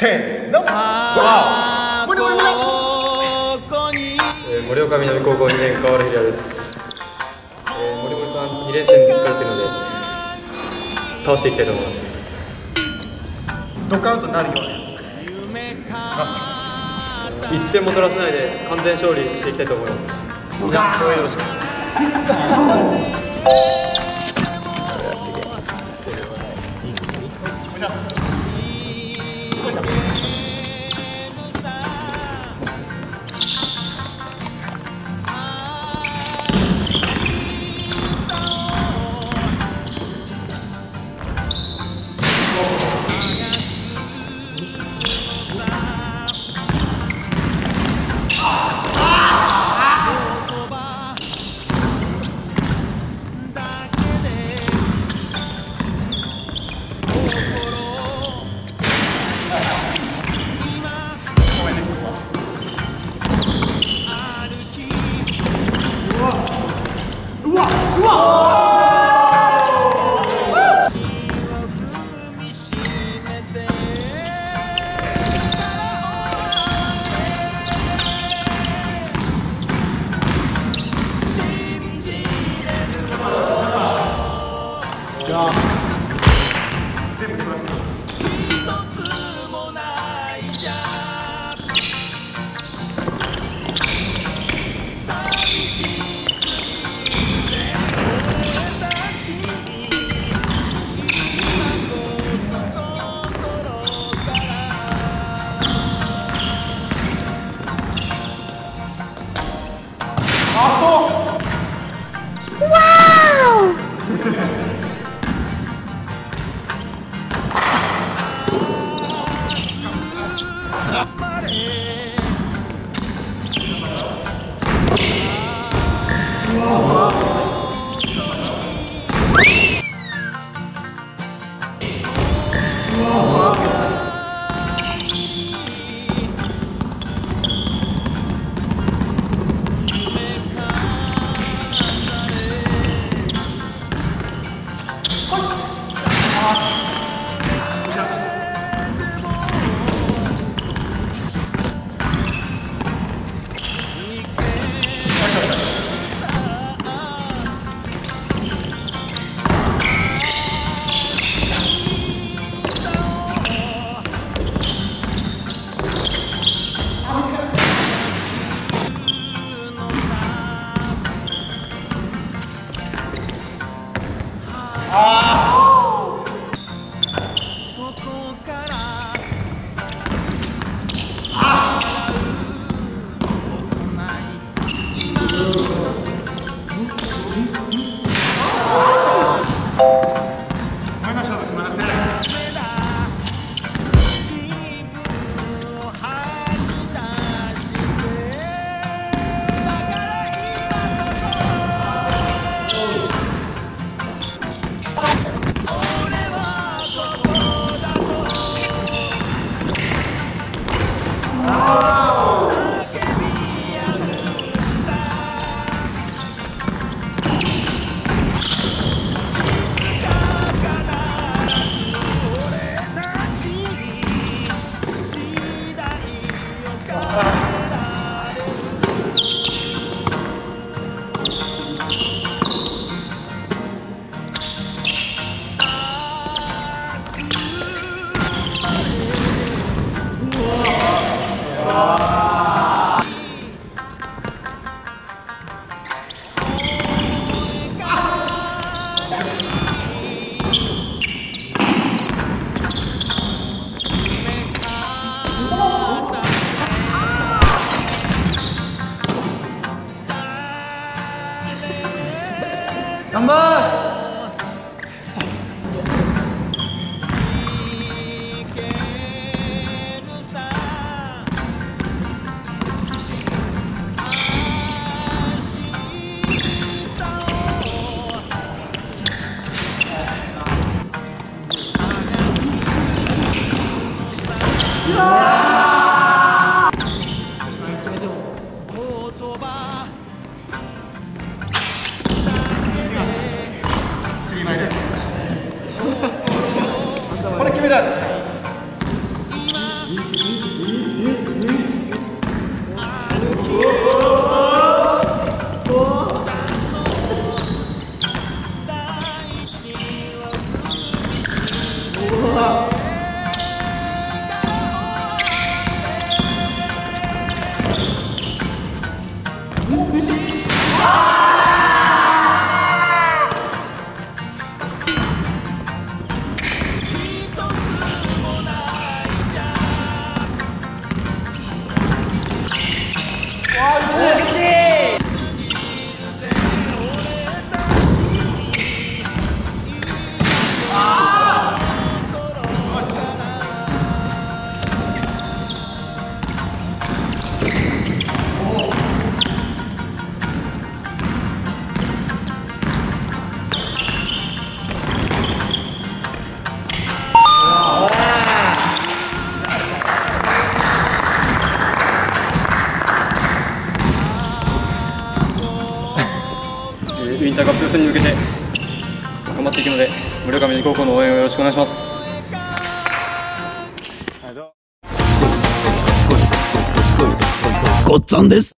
せーのわお森森森えー盛岡南高校2年川原平です、えー、森森さん2連戦で疲れてるので倒していきたいと思います。ドカンとなるようなやつします1点も取らせないで完全勝利していきたいと思います。みんな応援よろしく全部お次戦に向けて頑張っていくので村上高校の応援をよろしくお願いします。ごっつぁんです。